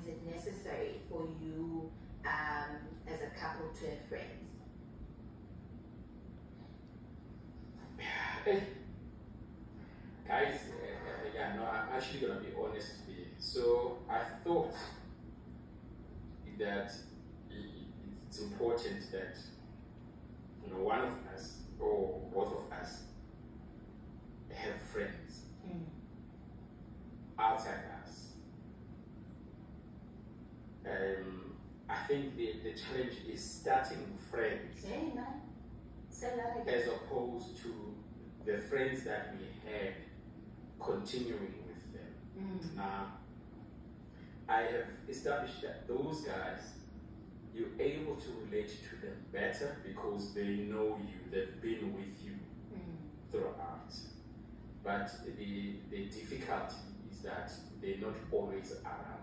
is it necessary for you um, as a couple to have friends? Guys, uh, yeah, no, I'm actually gonna be honest with you. So I thought that it's important that you know one of us or both of us have friends Mm. outside us. Um, I think the, the challenge is starting friends Say. Say that again. as opposed to the friends that we had continuing with them. Mm. Now, I have established that those guys, you're able to relate to them better because they know you, they've been with you Mm. throughout. But the, the difficulty is that they're not always around.